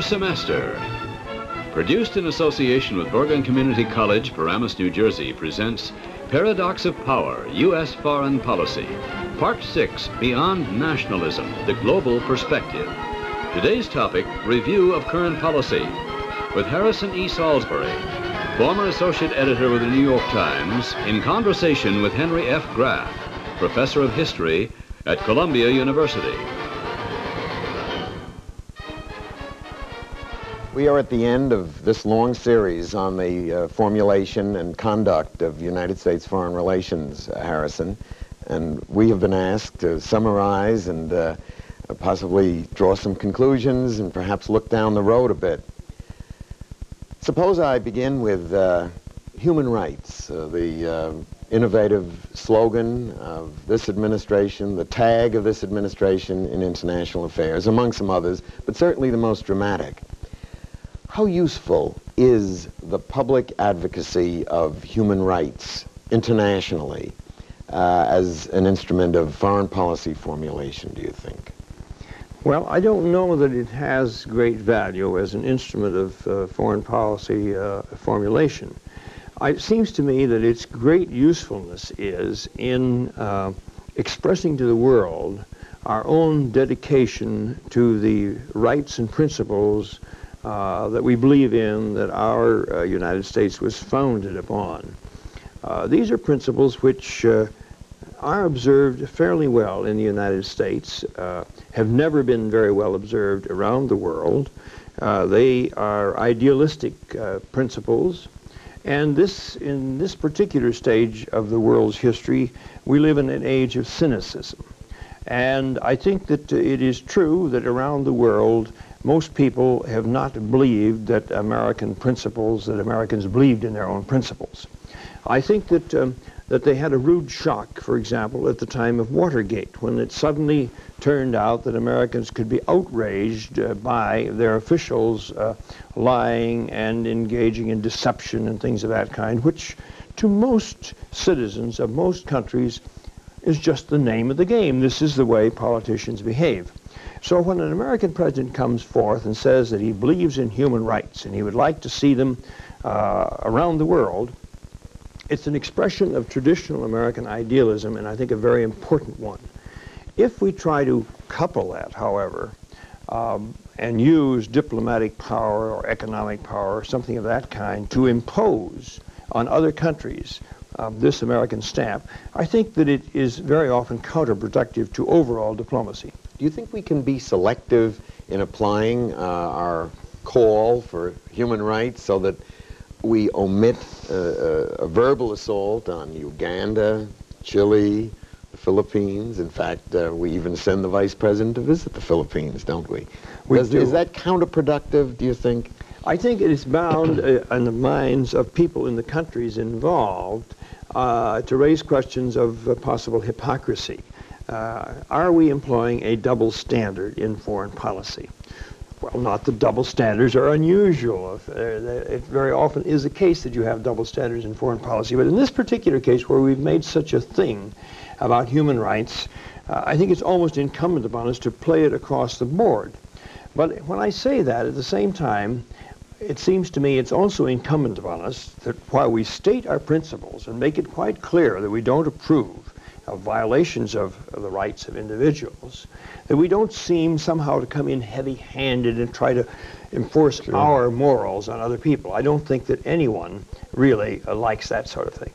Semester. Produced in association with Bergen Community College, Paramus, New Jersey, presents Paradox of Power, U.S. Foreign Policy. Part 6, Beyond Nationalism, the Global Perspective. Today's topic, Review of Current Policy, with Harrison E. Salisbury, former associate editor with the New York Times, in conversation with Henry F. Graff, professor of history at Columbia University. We are at the end of this long series on the uh, formulation and conduct of United States foreign relations, uh, Harrison. And we have been asked to summarize and uh, possibly draw some conclusions and perhaps look down the road a bit. Suppose I begin with uh, human rights, uh, the innovative slogan of this administration, the tag of this administration in international affairs, among some others, but certainly the most dramatic. How useful is the public advocacy of human rights internationally uh, as an instrument of foreign policy formulation, do you think? Well, I don't know that it has great value as an instrument of uh, foreign policy uh, formulation. it seems to me that its great usefulness is in uh, expressing to the world our own dedication to the rights and principles uh, that we believe in, that our uh, United States was founded upon. Uh, these are principles which uh, are observed fairly well in the United States, have never been very well observed around the world. they are idealistic principles, and this, in this particular stage of the world's history, we live in an age of cynicism. And I think that it is true that around the world, most people have not believed that American principles, that Americans believed in their own principles. I think that, um, that they had a rude shock, for example, at the time of Watergate, when it suddenly turned out that Americans could be outraged uh, by their officials uh, lying and engaging in deception and things of that kind, which to most citizens of most countries is just the name of the game. This is the way politicians behave. So when an American president comes forth and says that he believes in human rights and he would like to see them uh, around the world, it's an expression of traditional American idealism and I think a very important one. If we try to couple that, however, um, and use diplomatic power or economic power or something of that kind to impose on other countries um, this American stamp, I think that it is very often counterproductive to overall diplomacy. Do you think we can be selective in applying uh, our call for human rights so that we omit uh, uh, a verbal assault on Uganda, Chile, the Philippines? In fact, uh, we even send the vice president to visit the Philippines, don't we? we Does, do. Is that counterproductive, do you think? I think it is bound uh, in the minds of people in the countries involved uh, to raise questions of uh, possible hypocrisy. Uh, are we employing a double standard in foreign policy? Well, not that double standards are unusual. Uh, it very often is the case that you have double standards in foreign policy. But in this particular case, where we've made such a thing about human rights, uh, I think it's almost incumbent upon us to play it across the board. But when I say that, at the same time, it seems to me it's also incumbent upon us that while we state our principles and make it quite clear that we don't approve of violations of, of the rights of individuals, that we don't seem somehow to come in heavy-handed and try to enforce sure. our morals on other people. I don't think that anyone really uh, likes that sort of thing.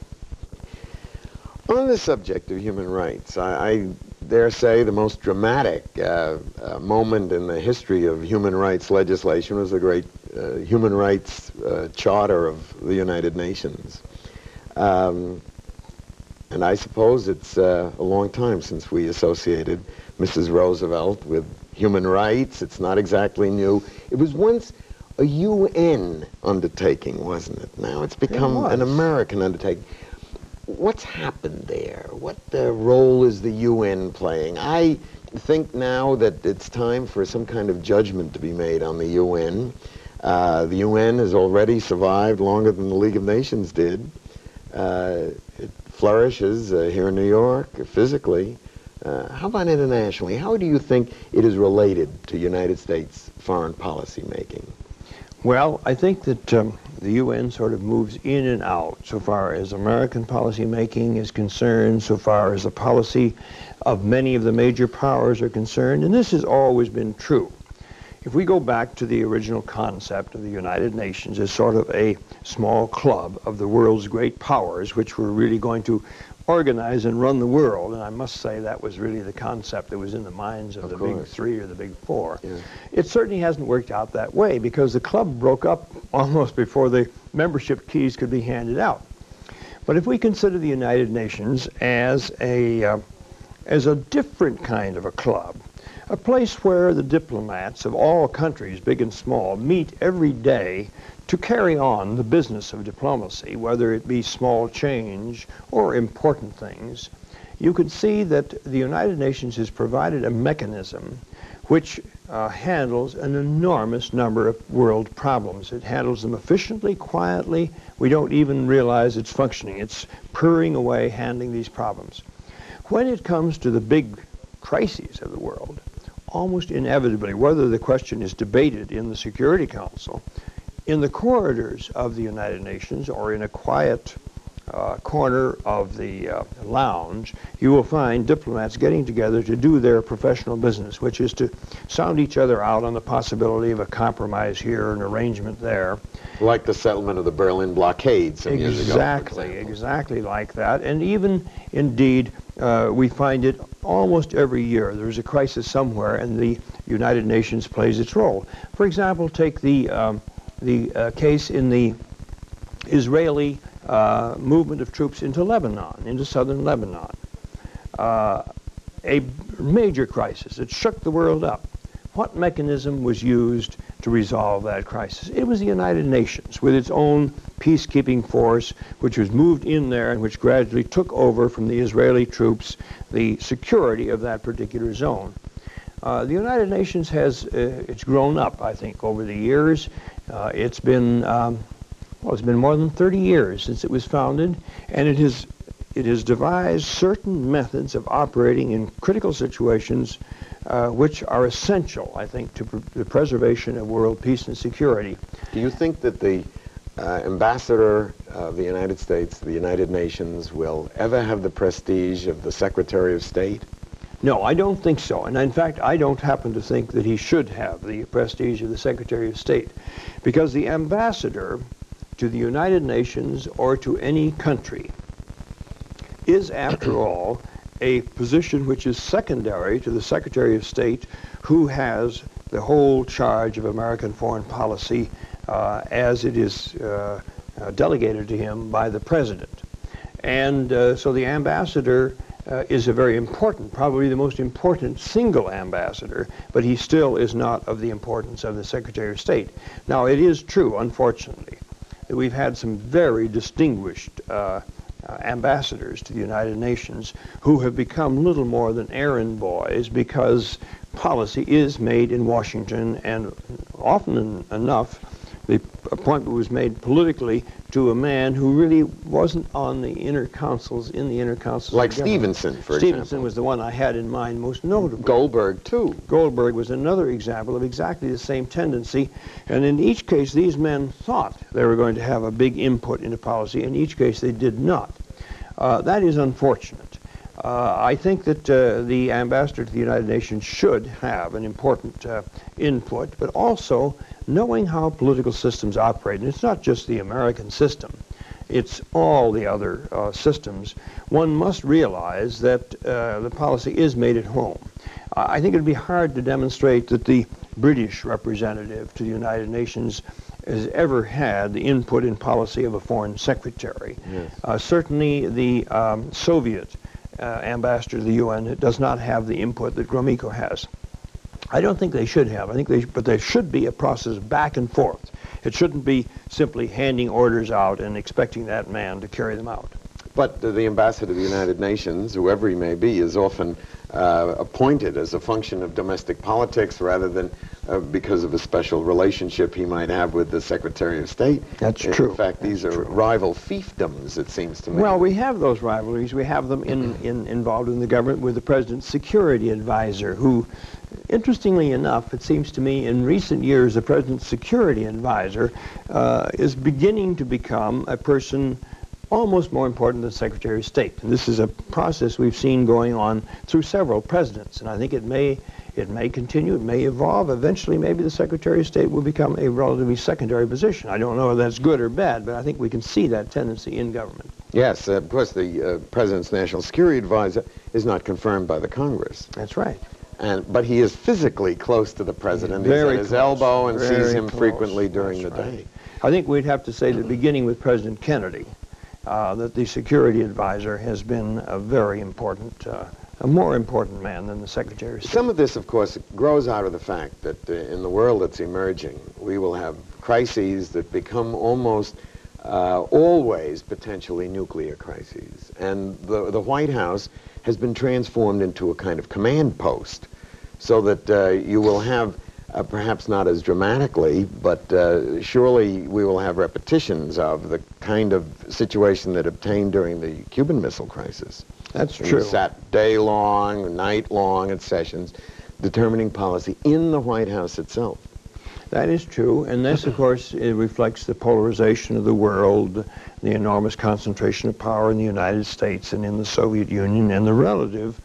On the subject of human rights, I, I dare say the most dramatic uh, uh, moment in the history of human rights legislation was the great uh, Human Rights uh, Charter of the United Nations. Um, and I suppose it's uh, a long time since we associated Mrs. Roosevelt with human rights. It's not exactly new. It was once a UN undertaking, wasn't it? Now it's become it an American undertaking. What's happened there? What uh, role is the UN playing? I think now that it's time for some kind of judgment to be made on the UN. Uh, the UN has already survived longer than the League of Nations did. Uh, it flourishes uh, here in New York physically. Uh, how about internationally? How do you think it is related to United States foreign policy making? Well, I think that um, the UN sort of moves in and out so far as American policy making is concerned, so far as the policy of many of the major powers are concerned, and this has always been true. If we go back to the original concept of the United Nations as sort of a small club of the world's great powers, which were really going to organize and run the world, and I must say that was really the concept that was in the minds of, of the course. big three or the big four. Yeah. It certainly hasn't worked out that way because the club broke up almost before the membership keys could be handed out. But if we consider the United Nations as a, uh, as a different kind of a club, a place where the diplomats of all countries, big and small, meet every day to carry on the business of diplomacy, whether it be small change or important things, you can see that the United Nations has provided a mechanism which uh, handles an enormous number of world problems. It handles them efficiently, quietly. We don't even realize it's functioning. It's purring away, handling these problems. When it comes to the big crises of the world, almost inevitably, whether the question is debated in the Security Council, in the corridors of the United Nations, or in a quiet uh, corner of the uh, lounge, you will find diplomats getting together to do their professional business, which is to sound each other out on the possibility of a compromise here, an arrangement there. Like the settlement of the Berlin blockade some years ago. Exactly, exactly like that. And even, indeed, uh, we find it almost every year. There's a crisis somewhere, and the United Nations plays its role. For example, take the, um, the uh, case in the Israeli uh, movement of troops into Lebanon, into southern Lebanon. Uh, a major crisis. It shook the world up. What mechanism was used to resolve that crisis? It was the United Nations with its own peacekeeping force, which was moved in there and which gradually took over from the Israeli troops the security of that particular zone. Uh, the United Nations has uh, it's grown up, I think, over the years. Uh, it's been um, well, it's been more than 30 years since it was founded, and it has it has devised certain methods of operating in critical situations uh, which are essential, I think, to pr- the preservation of world peace and security. Do you think that the uh, ambassador of the United States, the United Nations, will ever have the prestige of the Secretary of State? No, I don't think so. And in fact, I don't happen to think that he should have the prestige of the Secretary of State. Because the ambassador to the United Nations or to any country is, after all, a position which is secondary to the Secretary of State who has the whole charge of American foreign policy uh, as it is uh, uh, delegated to him by the President. And uh, so the ambassador uh, is a very important, probably the most important single ambassador, but he still is not of the importance of the Secretary of State. Now, it is true, unfortunately, that we've had some very distinguished uh, ambassadors to the United Nations who have become little more than errand boys because policy is made in Washington, and often en- enough, the appointment was made politically to a man who really wasn't on the inner councils, in the inner councils. Like. Stevenson, for Stevenson example. was the one I had in mind most notably. Goldberg, too. Goldberg was another example of exactly the same tendency. And in each case, these men thought they were going to have a big input into policy. In each case, they did not. Uh, that is unfortunate. Uh, I think that uh, the ambassador to the United Nations should have an important uh, input, but also knowing how political systems operate. And it's not just the American system. It's all the other uh, systems. One must realize that uh, the policy is made at home. I I think it would be hard to demonstrate that the British representative to the United Nations has ever had the input in policy of a foreign secretary. Yes. Uh, certainly the um, Soviet uh, ambassador to the UN does not have the input that Gromyko has. I don't think they should have. I think they, but there should be a process back and forth. It shouldn't be simply handing orders out and expecting that man to carry them out. But the ambassador to the United Nations, whoever he may be, is often uh, appointed as a function of domestic politics rather than uh, because of a special relationship he might have with the Secretary of State. That's in true. In fact, these are true. rival fiefdoms, it seems to me. Well, we have those rivalries. We have them in, in, involved in the government with the president's security advisor, who, interestingly enough, it seems to me, in recent years, the president's security advisor uh, is beginning to become a person almost more important than Secretary of State. And this is a process we've seen going on through several presidents, and I think it may it may continue, it may evolve. Eventually, maybe the Secretary of State will become a relatively secondary position. I don't know if that's good or bad, but I think we can see that tendency in government. Yes, uh, of course, the uh, president's national security advisor is not confirmed by the Congress. That's right. And, but he is physically close to the president. Very He's at his close, elbow and sees him close. frequently during That's the right. day. I think we'd have to say that beginning with President Kennedy, uh, that the security advisor has been a very important, uh, a more important man than the Secretary of State. Some of this, of course, grows out of the fact that uh, in the world that's emerging, we will have crises that become almost uh, always potentially nuclear crises. And the, the White House has been transformed into a kind of command post so that uh, you will have, uh, perhaps not as dramatically, but uh, surely we will have repetitions of the kind of situation that obtained during the Cuban Missile Crisis. That's true. we sat day long, night long at sessions determining policy in the White House itself. That is true, and this, of course, it reflects the polarization of the world, the enormous concentration of power in the United States and in the Soviet Union, and the relative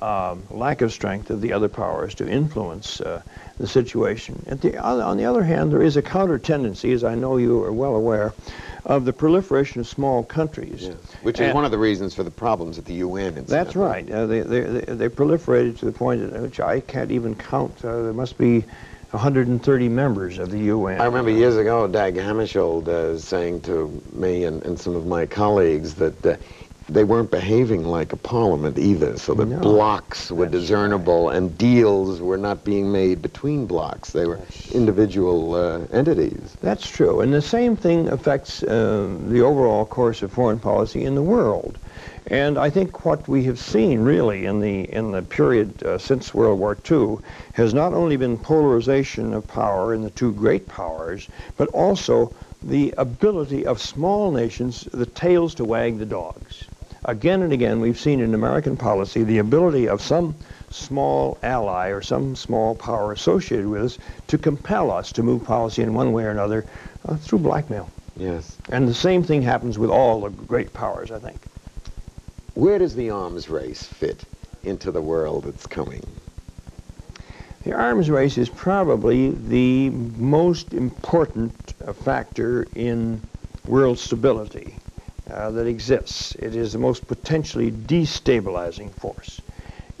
um, lack of strength of the other powers to influence uh, the situation. At the other, on the other hand, there is a counter tendency, as I know you are well aware, of the proliferation of small countries. Which is And- one of the reasons for the problems at the UN. That's right. Uh, they, they, they, they proliferated to the point at which I can't even count. Uh, there must be 130 members of the UN. I remember years ago, Dag Hammarskjöld uh, saying to me and, and some of my colleagues that uh, they weren't behaving like a parliament either, so the No. blocks were That's discernible and deals were not being made between blocks. They were individual uh, entities. That's true. And the same thing affects uh, the overall course of foreign policy in the world. And I think what we have seen really in the in the period uh, since World War II has not only been polarization of power in the two great powers, but also the ability of small nations, the tails to wag the dogs. Again and again, we've seen in American policy the ability of some small ally or some small power associated with us to compel us to move policy in one way or another uh, through blackmail. Yes. And the same thing happens with all the great powers, I think. Where does the arms race fit into the world that's coming? The arms race is probably the most important uh, factor in world stability uh, that exists. It is the most potentially destabilizing force.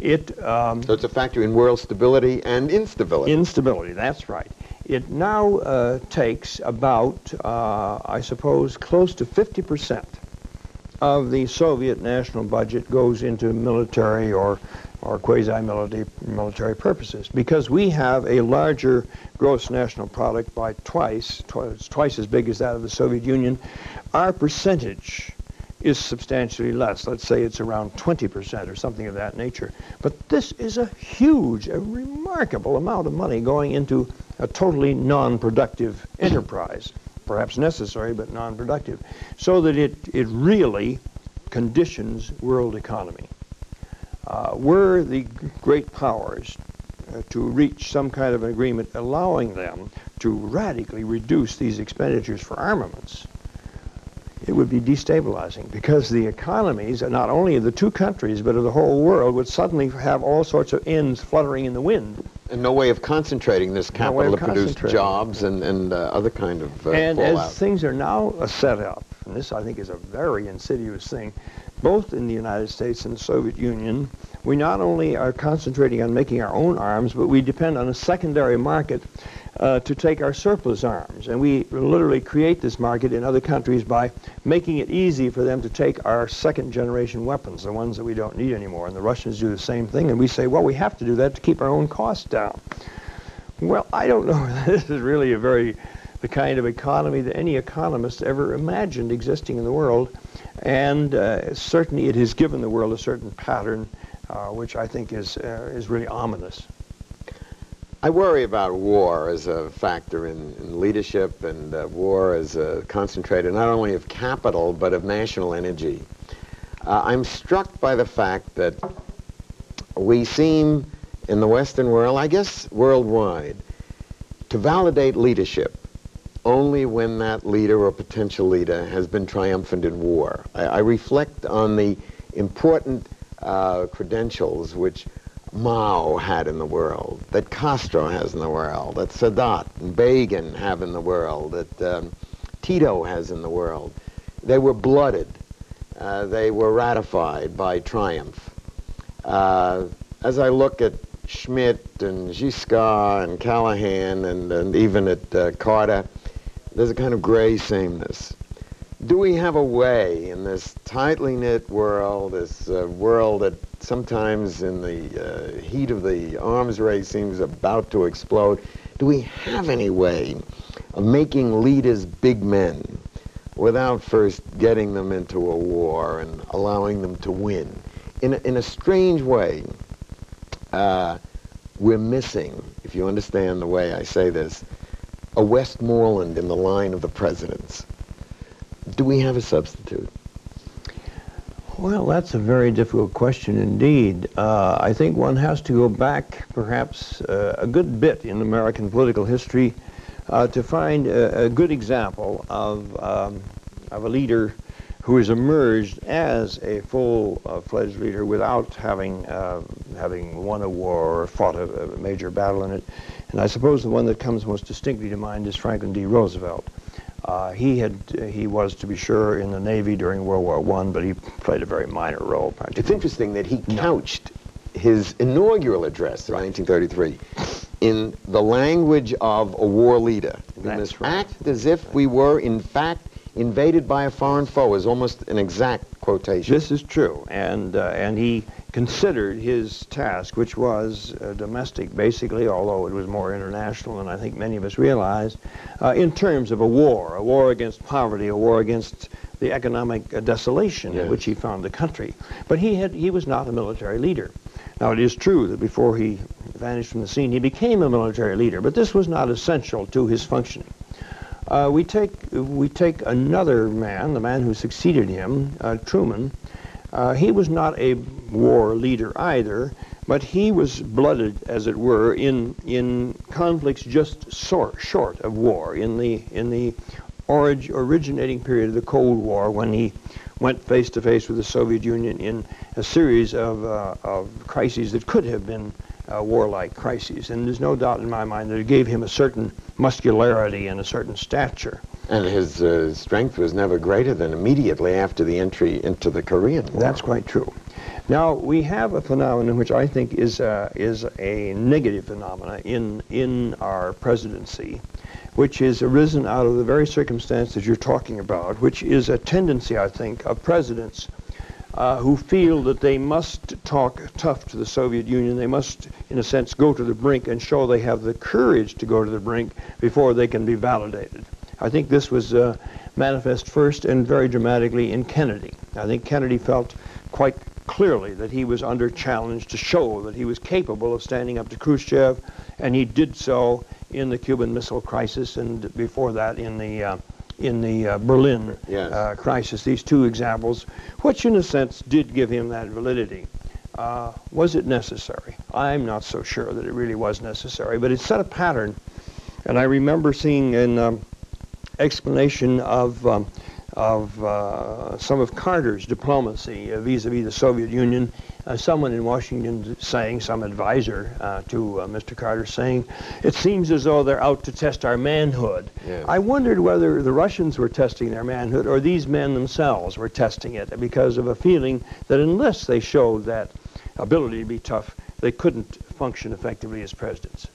It um, So it's a factor in world stability and instability. Instability, that's right. It now uh, takes about, uh, I suppose, close to 50% of the Soviet national budget goes into military or, or quasi-military purposes because we have a larger gross national product by twice, twice, twice as big as that of the Soviet Union. Our percentage is substantially less. Let's say it's around 20% or something of that nature. But this is a huge, a remarkable amount of money going into a totally non-productive enterprise. Perhaps necessary, but non-productive. So that it, it really conditions world economy. Uh, were the great powers uh, to reach some kind of an agreement allowing them to radically reduce these expenditures for armaments, it would be destabilizing because the economies, not only of the two countries, but of the whole world, would suddenly have all sorts of ends fluttering in the wind. and no way of concentrating this capital of to produce jobs and, and uh, other kind of uh, and fallout. as things are now uh, set up, and this I think is a very insidious thing, both in the United States and the Soviet Union, we not only are concentrating on making our own arms, but we depend on a secondary market uh, to take our surplus arms. And we literally create this market in other countries by making it easy for them to take our second generation weapons, the ones that we don't need anymore. And the Russians do the same thing. And we say, well, we have to do that to keep our own costs down. Well, I don't know. this is really a very the kind of economy that any economist ever imagined existing in the world. And uh, certainly it has given the world a certain pattern uh, which I think is, uh, is really ominous. I worry about war as a factor in, in leadership and uh, war as a concentrator not only of capital but of national energy. Uh, I'm struck by the fact that we seem in the Western world, I guess worldwide, to validate leadership only when that leader or potential leader has been triumphant in war. I, I reflect on the important uh, credentials which Mao had in the world, that Castro has in the world, that Sadat and Begin have in the world, that um, Tito has in the world. They were blooded. Uh, they were ratified by triumph. Uh, as I look at Schmidt and Giscard and Callaghan and, and even at uh, Carter, there's a kind of gray sameness. Do we have a way in this tightly knit world, this uh, world that sometimes in the uh, heat of the arms race seems about to explode, do we have any way of making leaders big men without first getting them into a war and allowing them to win? In a, in a strange way, uh, we're missing, if you understand the way I say this, a Westmoreland in the line of the presidents. Do we have a substitute? Well, that's a very difficult question indeed. Uh, I think one has to go back perhaps uh, a good bit in American political history uh, to find a, a, good example of, um, of a leader who has emerged as a full-fledged leader without having, uh, having won a war or fought a, a major battle in it. And I suppose the one that comes most distinctly to mind is Franklin D. Roosevelt. Uh, he had he was to be sure in the Navy during World War One, but he played a very minor role. It's interesting that he couched no. his inaugural address in right. 1933 in the language of a war leader. In this right. act as if we were in fact invaded by a foreign foe is almost an exact quotation. This is true, and uh, and he considered his task, which was uh, domestic basically, although it was more international than I think many of us realize, uh, in terms of a war, a war against poverty, a war against the economic uh, desolation yes. in which he found the country. But he had he was not a military leader. Now it is true that before he vanished from the scene, he became a military leader, but this was not essential to his functioning. Uh, we take we take another man, the man who succeeded him, uh, Truman. Uh, he was not a war leader either, but he was blooded, as it were, in in conflicts just sort, short of war in the in the orig, originating period of the Cold War when he went face to face with the Soviet Union in a series of uh, of crises that could have been uh, warlike crises. And there's no doubt in my mind that it gave him a certain muscularity and a certain stature. And his uh, strength was never greater than immediately after the entry into the Korean War. That's quite true. Now, we have a phenomenon which I think is, uh, is a negative phenomenon in, in our presidency, which has arisen out of the very circumstances you're talking about, which is a tendency, I think, of presidents uh, who feel that they must talk tough to the Soviet Union. They must, in a sense, go to the brink and show they have the courage to go to the brink before they can be validated. I think this was uh, manifest first and very dramatically in Kennedy. I think Kennedy felt quite clearly that he was under challenge to show that he was capable of standing up to Khrushchev, and he did so in the Cuban Missile Crisis and before that in the uh, in the uh, Berlin yes. uh, crisis, these two examples, which in a sense did give him that validity. Uh, was it necessary? I'm not so sure that it really was necessary, but it set a pattern. And I remember seeing an um, explanation of um, of uh, some of Carter's diplomacy uh, vis-a-vis the Soviet Union. Uh, someone in Washington saying, some advisor uh, to uh, Mr. Carter saying, it seems as though they're out to test our manhood. I wondered whether the Russians were testing their manhood or these men themselves were testing it because of a feeling that unless they showed that ability to be tough, they couldn't function effectively as presidents.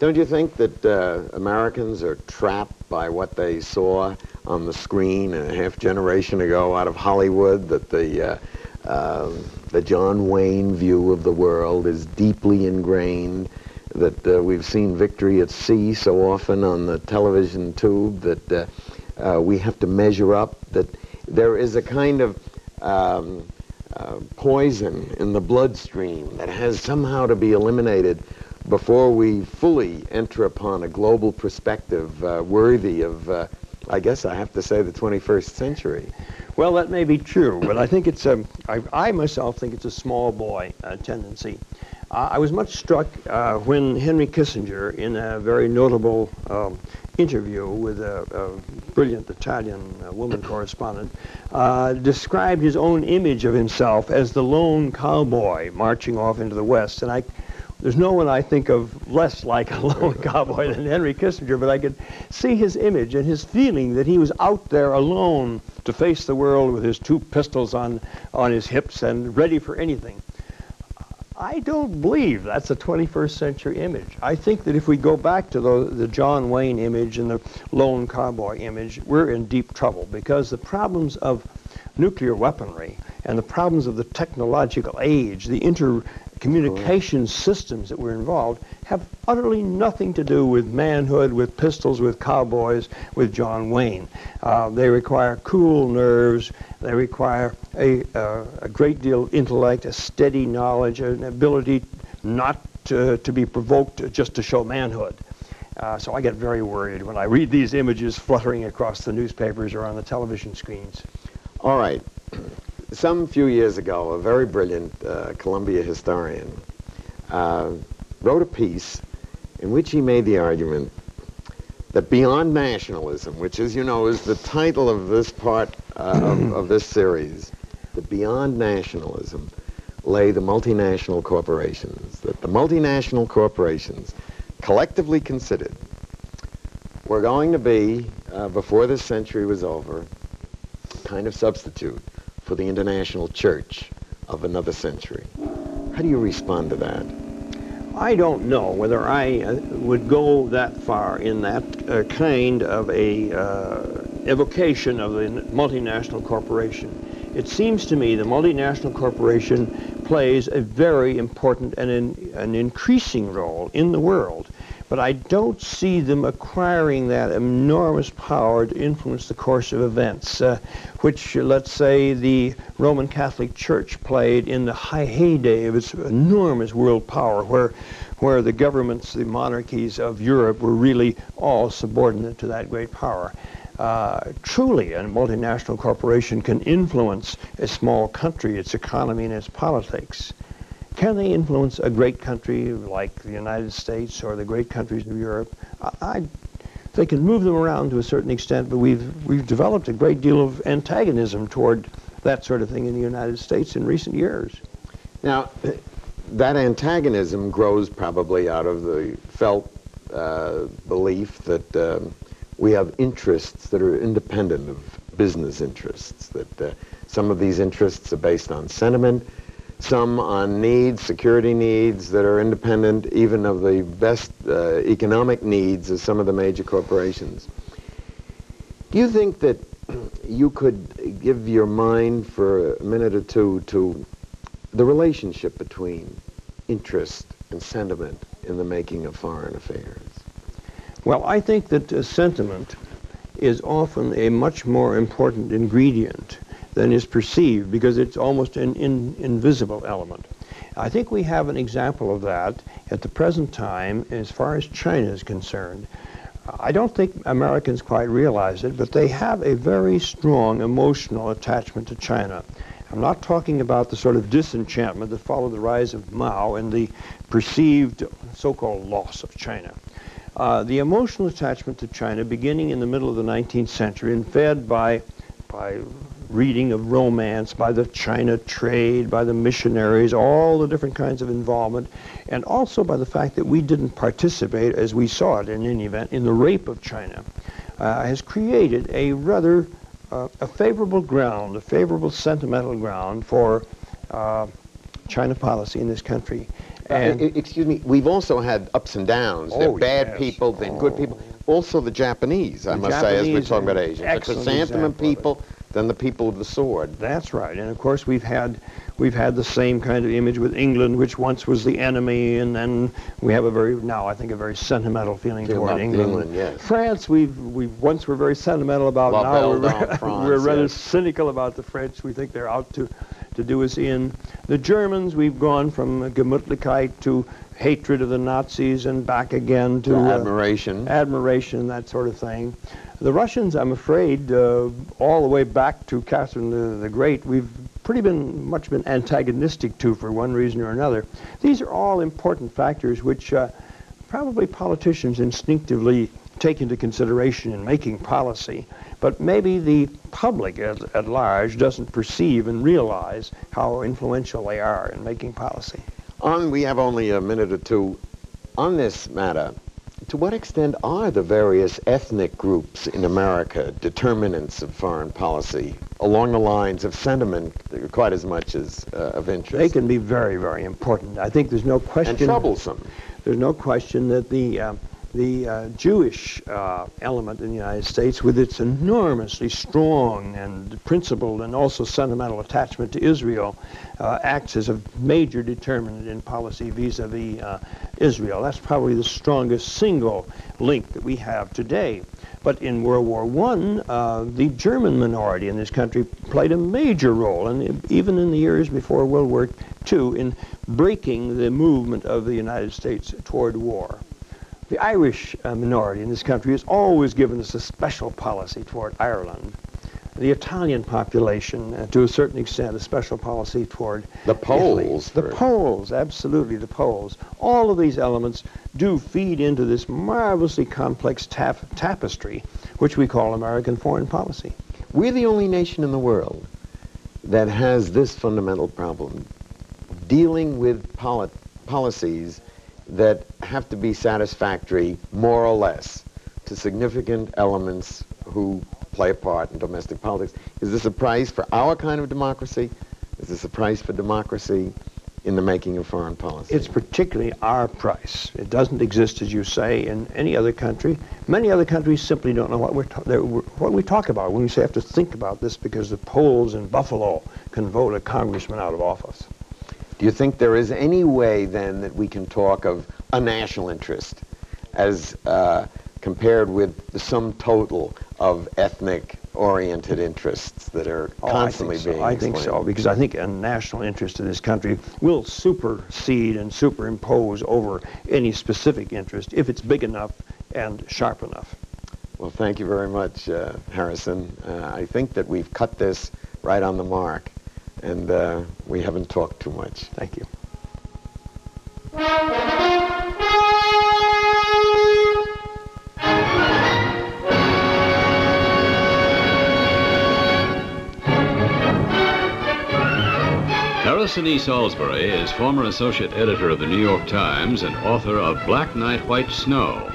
Don't you think that uh, Americans are trapped by what they saw on the screen a half generation ago out of Hollywood, that the, uh, uh, the John Wayne view of the world is deeply ingrained, that uh, we've seen victory at sea so often on the television tube, that uh, uh, we have to measure up, that there is a kind of um, uh, poison in the bloodstream that has somehow to be eliminated before we fully enter upon a global perspective worthy of, I guess I have to say, the 21st century. Well, that may be true, but I think it's a, I, I myself think it's a small boy uh, tendency. Uh, I was much struck uh, when Henry Kissinger, in a very notable um, interview with a, a brilliant Italian uh, woman correspondent, uh, described his own image of himself as the lone cowboy marching off into the West. And I, there's no one I think of less like a lone cowboy than Henry Kissinger, but I could see his image and his feeling that he was out there alone to face the world with his two pistols on, on his hips and ready for anything. I don't believe that's a 21st century image. I think that if we go back to the, the John Wayne image and the lone cowboy image, we're in deep trouble because the problems of nuclear weaponry and the problems of the technological age, the intercommunication systems that were involved have utterly nothing to do with manhood, with pistols, with cowboys, with John Wayne. Uh, they require cool nerves. They require a, uh, a great deal of intellect, a steady knowledge, an ability not to, to be provoked just to show manhood. Uh, so I get very worried when I read these images fluttering across the newspapers or on the television screens. All right. Some few years ago, a very brilliant uh, Columbia historian uh, wrote a piece in which he made the argument that beyond nationalism, which, as you know, is the title of this part uh, of, of this series, that beyond nationalism lay the multinational corporations, that the multinational corporations, collectively considered, were going to be, uh, before this century was over, kind of substitute for the international church of another century. How do you respond to that? I don't know whether I uh, would go that far in that uh, kind of a uh, evocation of the multinational corporation. It seems to me the multinational corporation plays a very important and in, an increasing role in the world but I don't see them acquiring that enormous power to influence the course of events, uh, which, let's say, the Roman Catholic Church played in the high heyday of its enormous world power, where, where the governments, the monarchies of Europe were really all subordinate to that great power. Uh, truly, a multinational corporation can influence a small country, its economy, and its politics. Can they influence a great country like the United States or the great countries of Europe? I, I, they can move them around to a certain extent, but we've, we've developed a great deal of antagonism toward that sort of thing in the United States in recent years. Now, that antagonism grows probably out of the felt uh, belief that um, we have interests that are independent of business interests, that uh, some of these interests are based on sentiment, some on needs, security needs that are independent even of the best uh, economic needs of some of the major corporations. Do you think that you could give your mind for a minute or two to the relationship between interest and sentiment in the making of foreign affairs? Well, I think that uh, sentiment is often a much more important ingredient than is perceived because it's almost an in, invisible element. I think we have an example of that at the present time as far as China is concerned. I don't think Americans quite realize it, but they have a very strong emotional attachment to China. I'm not talking about the sort of disenchantment that followed the rise of Mao and the perceived so-called loss of China. Uh, the emotional attachment to China beginning in the middle of the 19th century and fed by, by reading of romance, by the China trade, by the missionaries, all the different kinds of involvement, and also by the fact that we didn't participate, as we saw it in any event, in the rape of China, uh, has created a rather uh, a favorable ground, a favorable sentimental ground for uh, China policy in this country. Uh, and excuse me, we've also had ups and downs. Oh, bad yes. people, then oh. good people. Also the Japanese, I must Japanese say, as we're talking about Asia. The chrysanthemum people, than the people of the sword. That's right. And of course we've had we've had the same kind of image with England, which once was the enemy, and then we have a very now I think a very sentimental feeling Feel toward England. England yes. France, we've we once were very sentimental about. La now we're, France, we're rather yes. cynical about the French. We think they're out to to do us in. The Germans, we've gone from Gemütlichkeit to hatred of the Nazis and back again to uh, admiration, admiration, that sort of thing. The Russians, I'm afraid, uh, all the way back to Catherine the, the Great, we've pretty been much been antagonistic to for one reason or another. These are all important factors which uh, probably politicians instinctively take into consideration in making policy, but maybe the public at, at large doesn't perceive and realize how influential they are in making policy. On, we have only a minute or two on this matter to what extent are the various ethnic groups in America determinants of foreign policy along the lines of sentiment quite as much as uh, of interest? They can be very, very important. I think there's no question. And troublesome. There's no question that the uh, the uh, Jewish uh, element in the United States, with its enormously strong and principled and also sentimental attachment to Israel, uh, acts as a major determinant in policy vis-a-vis -vis, Israel. That's probably the strongest single link that we have today. But in World War I, uh, the German minority in this country played a major role, and even in the years before World War II, in breaking the movement of the United States toward war. The Irish uh, minority in this country has always given us a special policy toward Ireland. The Italian population, uh, to a certain extent, a special policy toward the Poles. The Poles, absolutely the Poles. All of these elements do feed into this marvelously complex tap tapestry, which we call American foreign policy. We're the only nation in the world that has this fundamental problem, dealing with polit policies that have to be satisfactory, more or less, to significant elements who play a part in domestic politics. Is this a price for our kind of democracy? Is this a price for democracy in the making of foreign policy? It's particularly our price. It doesn't exist, as you say, in any other country. Many other countries simply don't know what, we're what we talk about when we say have to think about this because the Poles in Buffalo can vote a congressman out of office. Do you think there is any way then that we can talk of a national interest as uh, compared with the sum total of ethnic oriented interests that are oh, constantly I being so. I think so, because I think a national interest in this country will supersede and superimpose over any specific interest if it's big enough and sharp enough. Well, thank you very much, uh, Harrison. Uh, I think that we've cut this right on the mark and uh, we haven't talked too much. Thank you. Harrison E. Salisbury is former associate editor of the New York Times and author of Black Night, White Snow.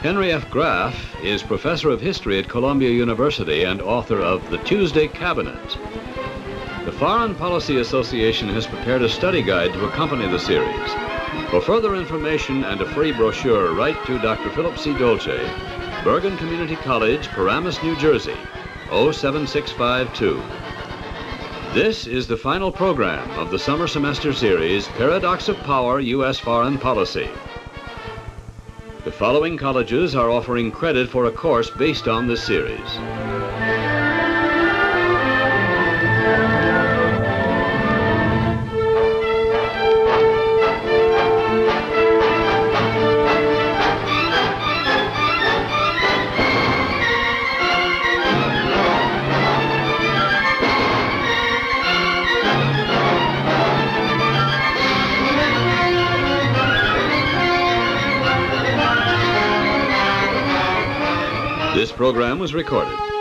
Henry F. Graff is professor of history at Columbia University and author of The Tuesday Cabinet. The Foreign Policy Association has prepared a study guide to accompany the series. For further information and a free brochure, write to Dr. Philip C. Dolce, Bergen Community College, Paramus, New Jersey, 07652. This is the final program of the summer semester series, Paradox of Power, U.S. Foreign Policy. The following colleges are offering credit for a course based on this series. Program was recorded.